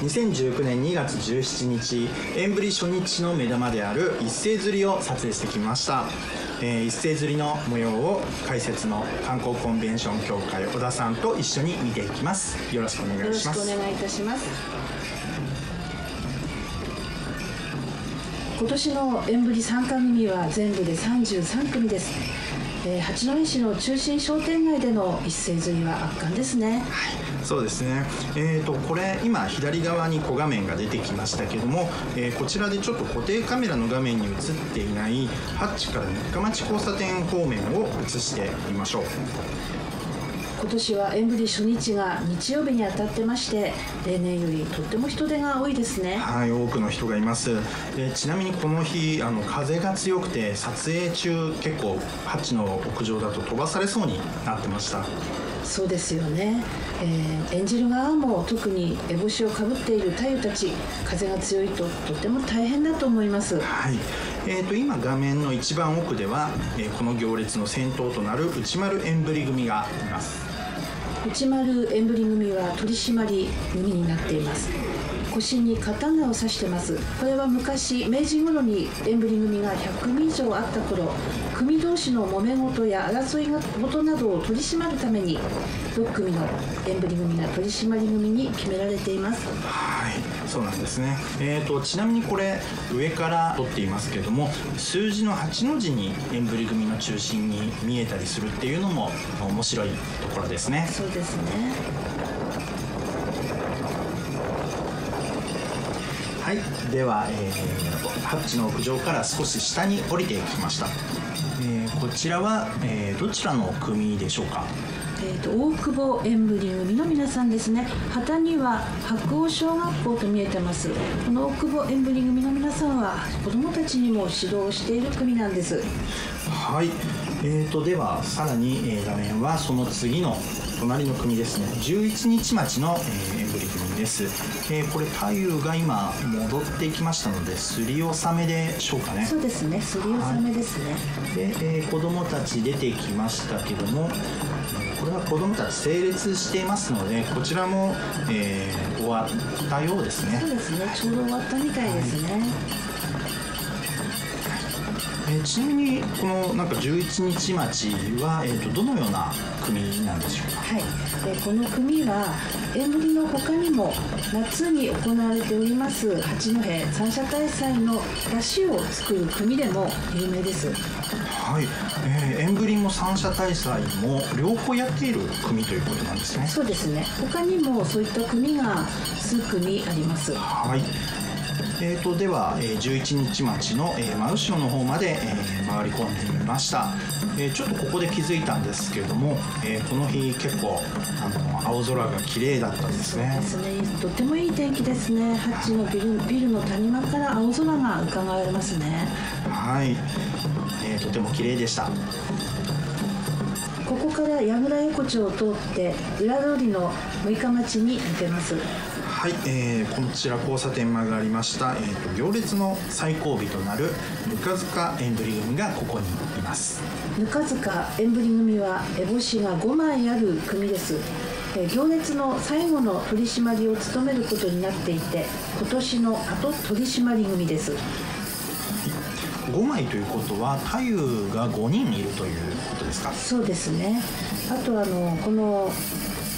2019年2月17日エンブリ初日の目玉である一斉釣りを撮影してきました、えー一斉釣りの模様を解説の観光コンベンション協会小田さんと一緒に見ていきます。よろしくお願いします。よろしくお願いいたします。今年の縁振り参加組は全部で33組です、えー八戸市の中心商店街での一斉釣りは圧巻ですね。そうですね、えー、とこれ今左側に小画面が出てきましたけども、えーこちらでちょっと固定カメラの画面に映っていないハッチから三日町交差点方面を映してみましょう。今年は縁振り初日が日曜日に当たってまして例年よりとっても人手が多いですね。はい多くの人がいます。でちなみにこの日あの風が強くて撮影中結構ハッチの屋上だと飛ばされそうになってました。そうですよね、えー演じる側も特に烏帽子をかぶっている太夫たち風が強いととても大変だと思います。はい、えー、と今画面の一番奥では、えーこの行列の先頭となる内丸縁振り組がいます内丸エンブリ組は取り締まり組になっています。腰に刀を刺してます。これは昔明治頃にエンブリ組が100組以上あった頃組同士の揉め事や争い事などを取り締まるために6組のエンブリ組が取り締まり組に決められています。はい、そうなんですね。えー、とちなみにこれ上から撮っていますけども数字の8の字に円振り組の中心に見えたりするっていうのも面白いところですね。そうですねはい、では、えーハッチの屋上から少し下に降りてきました。えーこちらは、えーどちらの組でしょうか？えー、と大久保縁振り組の皆さんですね。旗には白鴎小学校と見えてます。この大久保縁振り組の皆さんは子どもたちにも指導をしている組なんです。はい、えー、とではさらに、えー画面はその次の隣の組ですね。11日町の、えー、エンブリ組です、えーこれ太夫が今戻ってきましたのですり納めでしょうかね。そうですね。すり納めですね、で、えー子供たち出てきましたけどもえーこれは子供たち整列していますのでこちらも、えー終わったようですね。そうですね。ちょうど終わったみたいですね、えーちなみにこのなんか11日町は、えー、とどのような組なんでしょうか？はい、でこの組は縁振りの他にも夏に行われております八戸三社大祭の出汁を作る組でも有名です。はい、えー、エンブリも三者大祭も両方やっている組ということなんですね。そうですね。他にもそういった組が数組あります。はい。えー、とでは、えー、11日町の、えー真後ろの方まで、えー回り込んでみました、えーちょっとここで気づいたんですけれども、えーこの日結構あの青空が綺麗だったんですね。ですね。とてもいい天気ですね。ハッチのビルビルの谷間から青空が伺えますね。はい、えーとても綺麗でした。ここから矢倉横丁を通って裏通りの六日町に抜けますはい、えーこちら交差点曲がりました、えー、と行列の最後尾となるぬか塚エンブリ組がここにいます。ぬか塚縁振り組は烏帽子が5枚ある組です。えー行列の最後の取り締まりを務めることになっていて今年の後取り締まり組です。5枚ということは太夫が5人いるということですか？そうですね。あとあのこの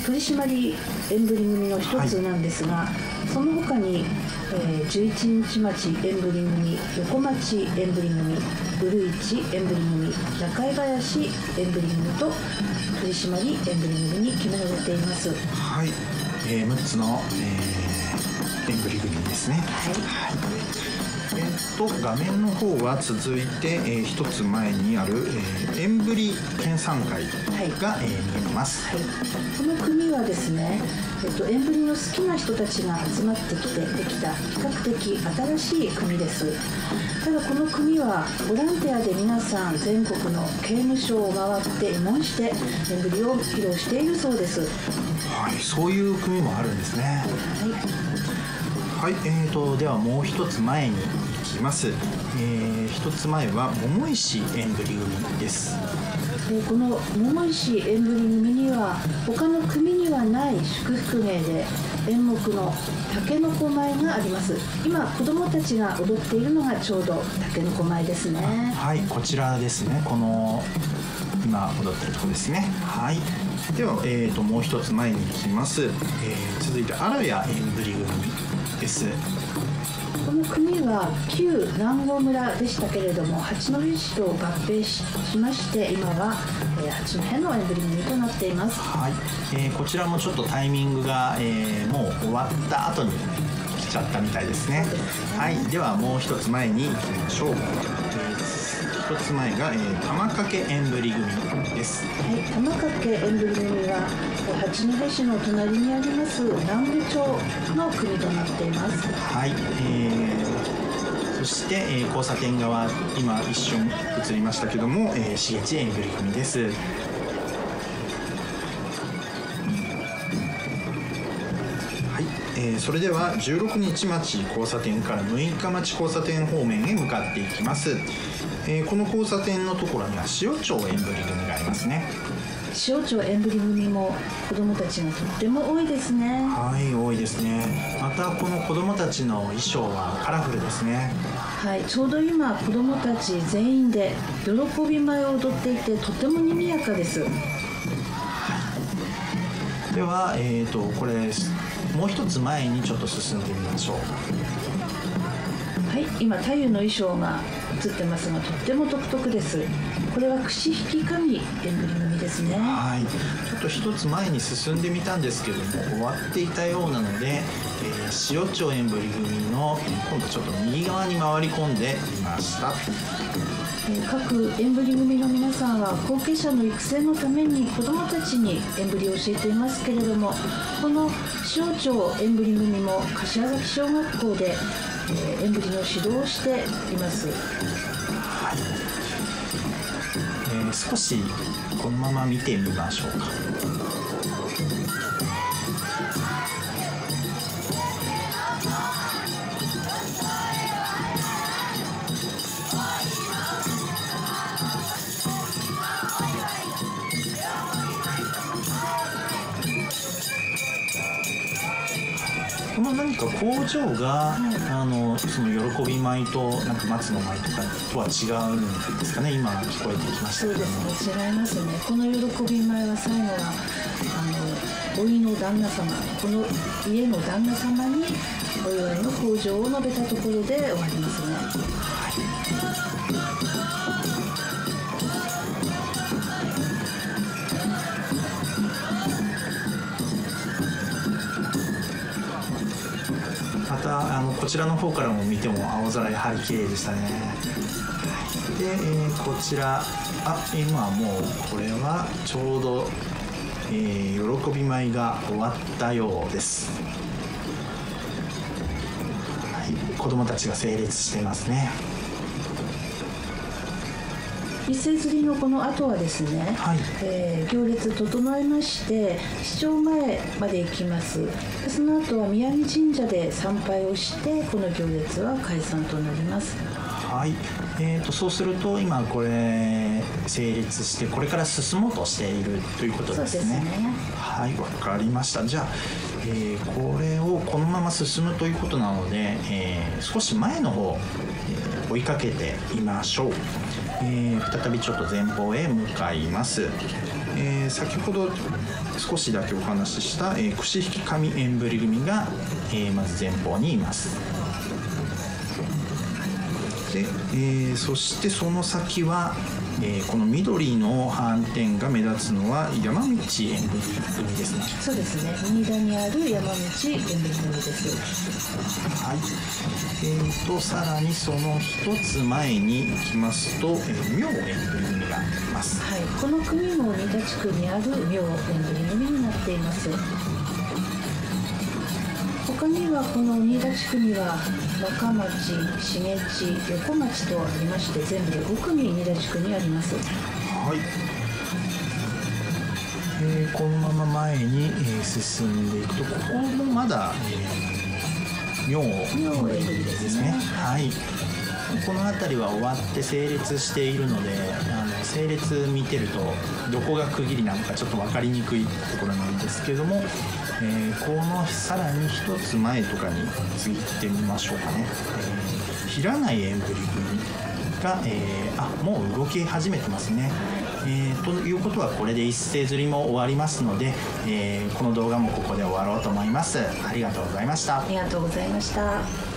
取締り縁振り組の一つなんですが、その他に、えー、11日町縁振り組横町縁振り組古市縁振り組中井林縁振り組と取締り縁振り組に決められています。はい、えー、6つの、えー、エンブリ組ですね。はい。えーっと画面の方は続いて、えー、一つ前にある、えー、エンブリ研鑽会が、えー見えます、はい、この組はですね、えっと、縁振りの好きな人たちが集まってきてできた比較的新しい組です。ただこの組はボランティアで皆さん全国の刑務所を回って慰問して縁振りを披露しているそうです。はい、そういう組もあるんですね。はいはい、えー、とではもう一つ前に行きます、えー、一つ前は桃石エンブリ組です。えーこの桃石縁振り組には他の組にはない祝福芸で演目のたけのこ舞があります。今子供たちが踊っているのがちょうどたけのこ舞ですね。はいこちらですね。この今踊ってるとこですね。はい。では、えー、ともう一つ前に行きます、えー続いて荒谷縁振り組です。この組は旧南郷村でしたけれども八戸市と合併ししまして今は、えー八戸の縁振り組となっています。はい、えーこちらもちょっとタイミングが、えーもう終わった後に来ちゃったみたいですね。はい。ではもう一つ前に行きましょう、えー一つ前が、えー玉掛縁振り組です。はい、玉掛縁振り組は八戸市の隣にあります南部町の組となっています。はい、えーそして、えー交差点側今一瞬映りましたけども、えー、しげち縁振り組です。はい、えーそれでは16日町交差点から6日町交差点方面へ向かっていきます、えーこの交差点のところには塩町縁振り組がありますね。塩町縁振り組も子どもたちがとっても多いですね。はい多いですね。またこの子供たちの衣装はカラフルですね。はい、ちょうど今子どもたち全員で喜び舞を踊っていてとても賑やかです。では、えー、とこれもう一つ前にちょっと進んでみましょう。はい、今太夫の衣装が映ってますがとっても独特です。これは串引き紙縁振り組ですね。はい。ちょっと一つ前に進んでみたんですけども終わっていたようなので、えー塩町縁振り組の今度ちょっと右側に回り込んでみました。えー各縁振り組の皆さんは後継者の育成のために子どもたちに縁振りを教えていますけれどもこの塩町縁振り組も柏崎小学校で、えー縁振りの指導をしています。えー少しこのまま見てみましょうか。この何か工場が、あのその喜び米となんか松の舞とかとは違うんですかね今聞こえてきましたそうですね違いますね。この喜び前は最後はあの老いの旦那様この家の旦那様にお祝いの工場を述べたところで終わりますね。こちらの方からも見ても青空やはり綺麗でしたね。で、えーこちらあ今もうこれはちょうど、えー喜び舞が終わったようです、はい、子供たちが整列してますね。一斉釣りのこの後はですね、はい。えー行列整えまして市庁前まで行きます。でその後は宮城神社で参拝をしてこの行列は解散となります。はい、えー、とそうすると今これ成立してこれから進もうとしているということですね。ね。はいわかりました。じゃあ、えーこれをこのまま進むということなので、えー少し前の方、えー追いかけてみましょう、えー再びちょっと前方へ向かいます、えー先ほど少しだけお話しした、えー串引き紙エンブリ組が、えーまず前方にいます。で、えーそしてその先は、えーこの緑の斑点が目立つのは山道縁組ですね。そうですね。新田にある山道縁組です。はい。えー、とさらにその一つ前に行きますと、えー妙縁組があります。はい、この組も仁田地区にある妙縁組になっています他にはこの新田地区には中町、重地、横町とありまして全部で5組新田地区にあります。はい、えーこのまま前に、えー進んでいくとここもまだ、えー、妙ですね。はい。この辺りは終わって整列しているのであの整列見てるとどこが区切りなのかちょっと分かりにくいところなんですけども、えー、このさらに1つ前とかに次行ってみましょうかね、えー、平内エンブリ組が、えー、あもう動き始めてますね。えー、ということはこれで一斉釣りも終わりますので、えー、この動画もここで終わろうと思います。ありがとうございました。ありがとうございました。